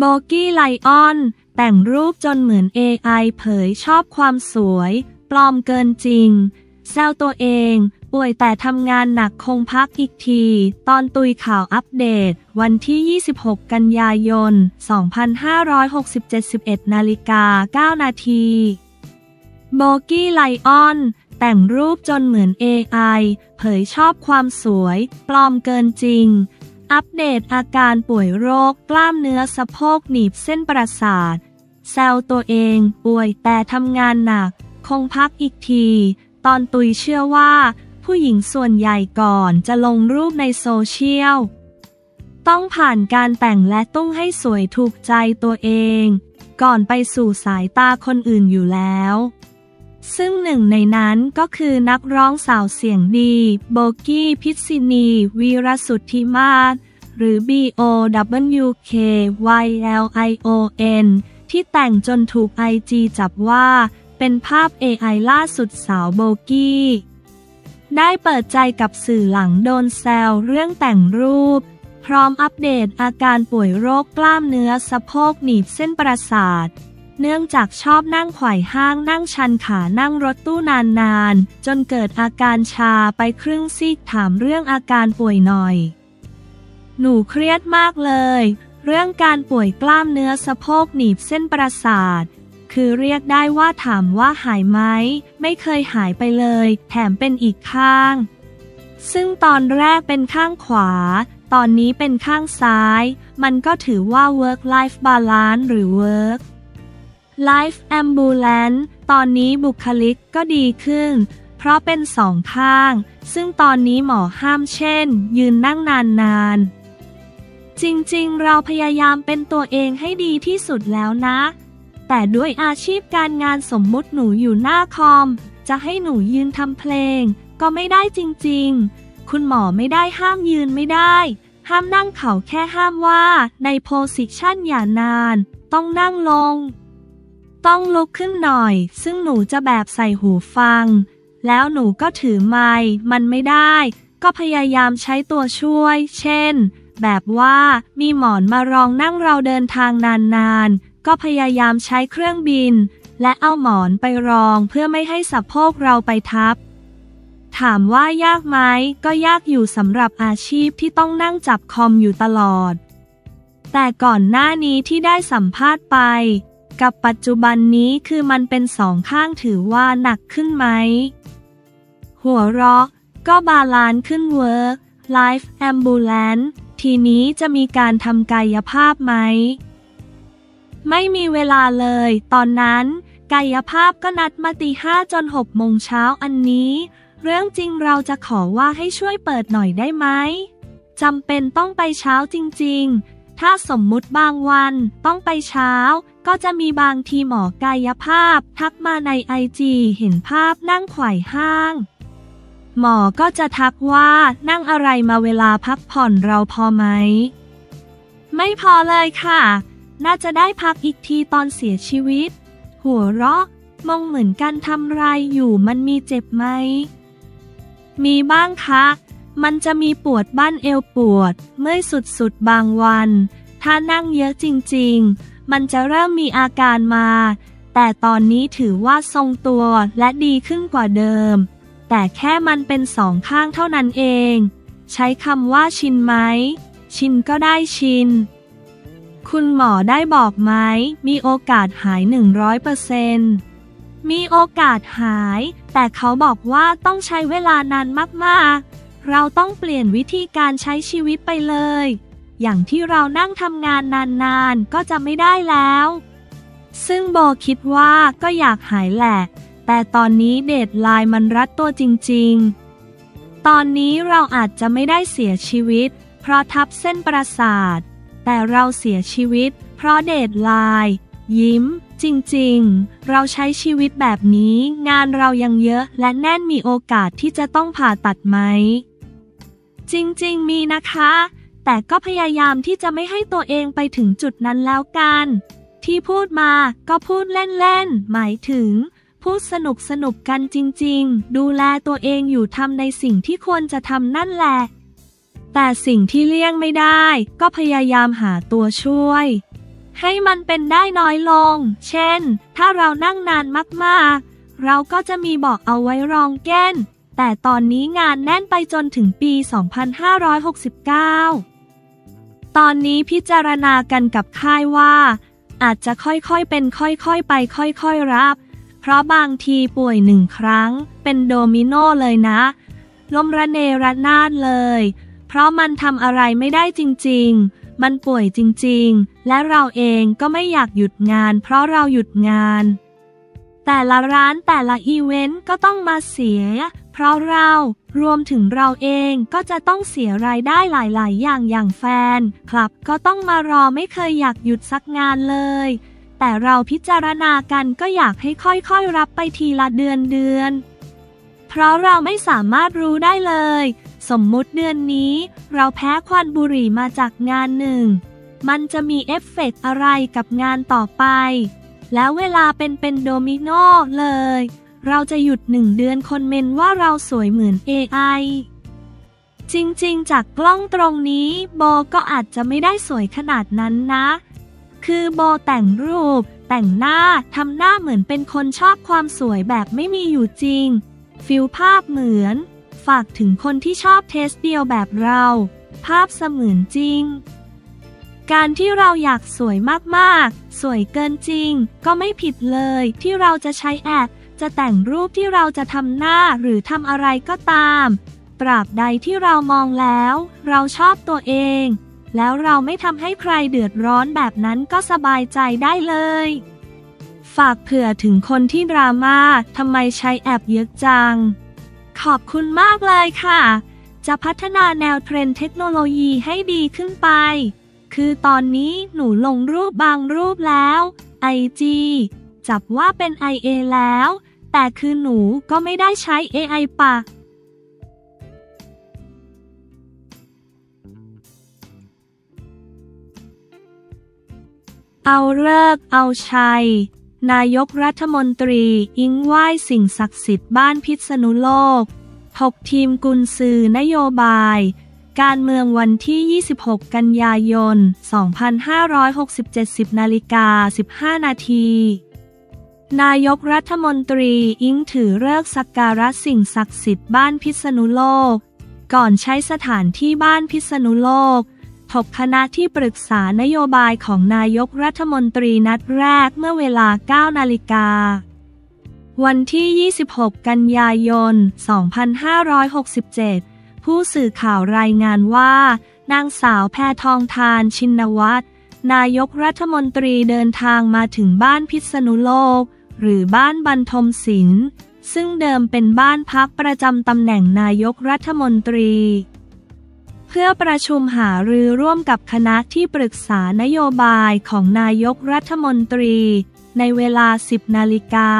โบกี้ไลออน แต่งรูปจนเหมือน AI เผยชอบความสวย ปลอมเกินจริง แซวตัวเอง ป่วยแต่ทำงานหนักคงพักอีกที ตอนตุยข่าวอัปเดต วันที่ 26 กันยายน 2567 11นาฬิกา9นาทีโบกี้ไลออน แต่งรูปจนเหมือน AI เผยชอบความสวย ปลอมเกินจริง อัปเดตอาการป่วยโรคกล้ามเนื้อสะโพกหนีบเส้นประสาท แซวตัวเองป่วยแต่ทำงานหนัก คงพักอีกที ตอนตุยเชื่อว่า ผู้หญิงส่วนใหญ่ก่อนจะลงรูปในโซเชียล ต้องผ่านการแต่งและตุ้งให้สวยถูกใจตัวเอง ก่อนไปสู่สายตาคนอื่นอยู่แล้ว ซึ่งหนึ่งในนั้นก็คือนักร้องสาวเสียงดี โบกี้พิษินี วีรสุทธิมาศหรือ B.O.W.K.Y.L.I.O.N ที่แต่งจนถูกไอจีจับว่า เป็นภาพ AI ล่าสุดสาวโบกี้ ได้เปิดใจกับสื่อหลังโดนแซวเรื่องแต่งรูป พร้อมอัปเดตอาการป่วยโรคกล้ามเนื้อสะโพกหนีบเส้นประสาท เนื่องจากชอบนั่งไขว่ห้างนั่งชันขานั่งรถตู้นานๆ จนเกิดอาการชาไปครึ่งซีกถามเรื่องอาการป่วยหน่อย หนูเครียดมากเลย เรื่องการป่วยกล้ามเนื้อสะโพกหนีบเส้นประสาท คือเรียกได้ว่าถามว่าหายไหม ไม่เคยหายไปเลย แถมเป็นอีกข้าง ซึ่งตอนแรกเป็นข้างขวา ตอนนี้เป็นข้างซ้าย มันก็ถือว่า work life balance หรือ work Life Ambulance ตอนนี้บุคลิกก็ดีขึ้น เพราะเป็นสองข้าง ซึ่งตอนนี้หมอห้ามเช่น ยืนนั่งนานๆจริงๆ เราพยายามเป็นตัวเองให้ดีที่สุดแล้วนะ แต่ด้วยอาชีพการงานสมมุติหนูอยู่หน้าคอม จะให้หนูยืนทำเพลง ก็ไม่ได้จริงๆ คุณหมอไม่ได้ห้ามยืนไม่ได้ ห้ามนั่งเข่าแค่ห้ามว่าในโพสิชันอย่านาน ต้องนั่งลง ต้องลุกขึ้นหน่อย ซึ่งหนูจะแบบใส่หูฟัง แล้วหนูก็ถือไม้มันไม่ได้ ก็พยายามใช้ตัวช่วย เช่น แบบว่ามีหมอนมารองนั่งเราเดินทางนานๆ ก็พยายามใช้เครื่องบิน และเอาหมอนไปรองเพื่อไม่ให้สะโพกเราไปทับ ถามว่ายากไหมก็ยากอยู่สำหรับอาชีพที่ต้องนั่งจับคอมอยู่ตลอดแต่ก่อนหน้านี้ที่ได้สัมภาษณ์ไป กับปัจจุบันนี้คือมันเป็นสองข้างถือว่าหนักขึ้นไหม หัวเราะก็ balance ขึ้น work life ambulance ทีนี้จะมีการทำกายภาพไหม ไม่มีเวลาเลย ตอนนั้น กายภาพก็นัดมาตีห้าจนหกโมงเช้าอันนี้ เรื่องจริงเราจะขอว่าให้ช่วยเปิดหน่อยได้ไหมจำเป็นต้องไปเช้าจริง ๆ ถ้าสมมุติบางวันต้องไปเช้า ก็จะมีบางทีหมอกายภาพ ทักมาในไอจีเห็นภาพนั่งไขว่ห้าง หมอก็จะทักว่านั่งอะไรมาเวลาพักผ่อนเราพอไหม ไม่พอเลยค่ะ น่าจะได้พักอีกทีตอนเสียชีวิต หัวเราะมองเหมือนกันทำไรอยู่มันมีเจ็บไหม มีบ้างคะ มันจะมีปวดบ้านเอวปวด เมื่อยสุดๆบางวัน ถ้านั่งเยอะจริงๆ มันจะเริ่มมีอาการมา แต่ตอนนี้ถือว่าทรงตัวและดีขึ้นกว่าเดิม แต่แค่มันเป็นสองข้างเท่านั้นเอง ใช้คำว่าชินไหม ชินก็ได้ชิน คุณหมอได้บอกไหม มีโอกาสหาย100%มีโอกาสหาย แต่เขาบอกว่าต้องใช้เวลานานมากๆ เราต้องเปลี่ยนวิธีการใช้ชีวิตไปเลย อย่างที่เรานั่งทำงานนานๆ ก็จะไม่ได้แล้ว ซึ่งโบคิดว่าก็อยากหายแหละ แต่ตอนนี้เดดไลน์มันรัดตัวจริงๆ ตอนนี้เราอาจจะไม่ได้เสียชีวิต เพราะทับเส้นประสาท แต่เราเสียชีวิต เพราะเดดไลน์ ยิ้ม จริงๆ เราใช้ชีวิตแบบนี้ งานเรายังเยอะ และแน่นมีโอกาสที่จะต้องผ่าตัดไหม จริงๆ มีนะคะ แต่ก็พยายามที่จะไม่ให้ตัวเองไปถึงจุดนั้นแล้วกัน ที่พูดมาก็พูดเล่นๆ หมายถึง พูดสนุกสนุกกันจริงๆ ดูแลตัวเองอยู่ทำในสิ่งที่ควรจะทำนั่นแหละ แต่สิ่งที่เลี่ยงไม่ได้ ก็พยายามหาตัวช่วย ให้มันเป็นได้น้อยลง เช่น ถ้าเรานั่งนานมากๆ เราก็จะมีบอกเอาไว้รองแก้น แต่ตอนนี้งานแน่นไปจนถึงปี 2569 ตอนนี้พิจารณากันกับค่ายว่า อาจจะค่อยๆเป็นค่อยๆไปค่อยๆรับ เพราะบางทีป่วยหนึ่งครั้ง เป็นโดมิโนเลยนะล้มระเนระนาดเลย เพราะมันทำอะไรไม่ได้จริงๆ มันป่วยจริงๆ และเราเองก็ไม่อยากหยุดงาน เพราะเราหยุดงาน แต่ละร้านแต่ละอีเวนต์ก็ต้องมาเสีย เพราะเรารวมถึงเราเองก็จะต้องเสียรายได้หลาย ๆ อย่างอย่างแฟนคลับก็ต้องมารอไม่เคยอยากหยุดสักงานเลย แต่เราพิจารณากันก็อยากให้ค่อย ๆ รับไปทีละเดือนเดือน เพราะเราไม่สามารถรู้ได้เลย สมมุติเดือนนี้ เราแพ้ควันบุหรี่มาจากงานหนึ่ง มันจะมีเอฟเฟกต์อะไรกับงานต่อไป แล้วเวลาเป็นเป็นโดมิโนเลย เราจะหยุดหนึ่งเดือนคนเมนต์ว่าเราสวยเหมือน AI จริงๆ จากกล้องตรงนี้โบก็อาจจะไม่ได้สวยขนาดนั้นนะ คือโบแต่งรูป แต่งหน้าทำหน้าเหมือนเป็นคนชอบความสวยแบบไม่มีอยู่จริง ฟิลภาพเหมือน ฝากถึงคนที่ชอบเทสเดียวแบบเรา ภาพเสมือนจริง การที่เราอยากสวยมากๆ สวยเกินจริง ก็ไม่ผิดเลยที่เราจะใช้แอปจะแต่งรูปที่เราจะทำหน้าหรือทำอะไรก็ตามตราบใดที่เรามองแล้ว เราชอบตัวเอง แล้วเราไม่ทำให้ใครเดือดร้อนแบบนั้นก็สบายใจได้เลย ฝากเผื่อถึงคนที่ดราม่าทำไมใช้แอปเยอะจัง ขอบคุณมากเลยค่ะ จะพัฒนาแนวเทรนเทคโนโลยีให้ดีขึ้นไป คือตอนนี้หนูลงรูปบางรูปแล้ว IG จับว่าเป็น IA แล้ว แต่คือหนูก็ไม่ได้ใช้ AI ปะเอาเลิกเอาชัย นายกรัฐมนตรีอิงไหว้สิ่งศักดิ์สิทธิ์บ้านพิษณุโลกถกทีมกุนซือนโยบาย การเมืองวันที่ 26 กันยายน 2567 10นาฬิกา15 นาทีนายกรัฐมนตรีอิงถือเลิกสักการะสิ่งศักดิ์สิทธิ์บ้านพิษณุโลก ก่อนใช้สถานที่บ้านพิษณุโลก ถกคณะที่ปรึกษานโยบายของนายกรัฐมนตรีนัดแรกเมื่อเวลา 9 นาฬิกา วันที่ 26 กันยายน 2567 ผู้สื่อข่าวรายงานว่า นางสาวแพทองทานชินวัตรนายกรัฐมนตรีเดินทางมาถึงบ้านพิษณุโลก หรือบ้านบรรทมศิลป์ซึ่งเดิมเป็นบ้านพักประจำตำแหน่งนายกรัฐมนตรี เพื่อประชุมหารือร่วมกับคณะที่ปรึกษานโยบายของนายกรัฐมนตรี ในเวลา 10 นาฬิกา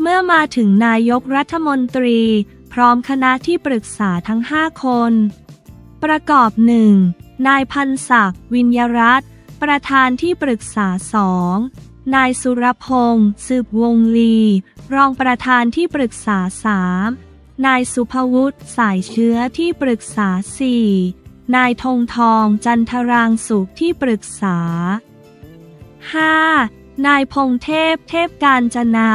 เมื่อมาถึงนายกรัฐมนตรี พร้อมคณะที่ปรึกษาทั้ง 5 คน ประกอบหนึ่งนายพันศักดิ์วิญญรัตน์ประธานที่ปรึกษาสองนายสุรพงศ์สืบวงลี รองประธานที่ปรึกษาสาม นายสุภวุฒิสายเชื้อที่ปรึกษาสี่นายธงทองจันทรางสุขที่ปรึกษา 5. นายพงเทพเทพการจนา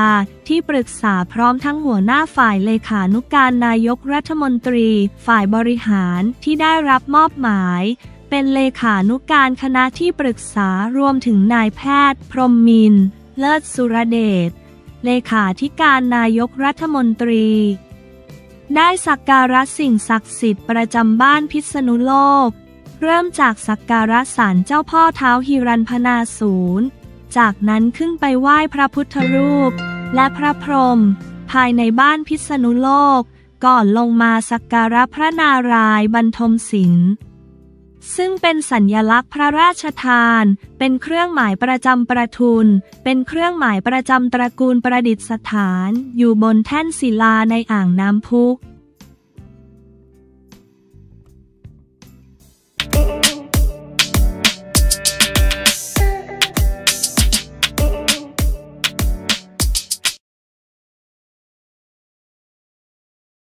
ที่ปรึกษาพร้อมทั้งหัวหน้าฝ่ายเลขานุการนายกรัฐมนตรี ฝ่ายบริหารที่ได้รับมอบหมาย เป็นเลขานุการคณะที่ปรึกษารวมถึงนายแพทย์ พรหมมิน เลิศสุรเดชเลขาธิการนายกรัฐมนตรี ได้สักการะสิ่งศักดิ์สิทธิ์ประจำบ้านพิษณุโลก เริ่มจากสักการะศาลเจ้าพ่อเท้าฮิรันพนาศูนย์ จากนั้นขึ้นไปไหว้พระพุทธรูป และพระพรหมภายในบ้านพิษณุโลก ก่อนลงมาสักการะพระนารายณ์บรรทมศิลป์ ซึ่งเป็นสัญญลักษณ์พระราชทาน เป็นเครื่องหมายประจำประทุน เป็นเครื่องหมายประจำตระกูลประดิษฐาน อยู่บนแท่นศิลาในอ่างน้ำพุ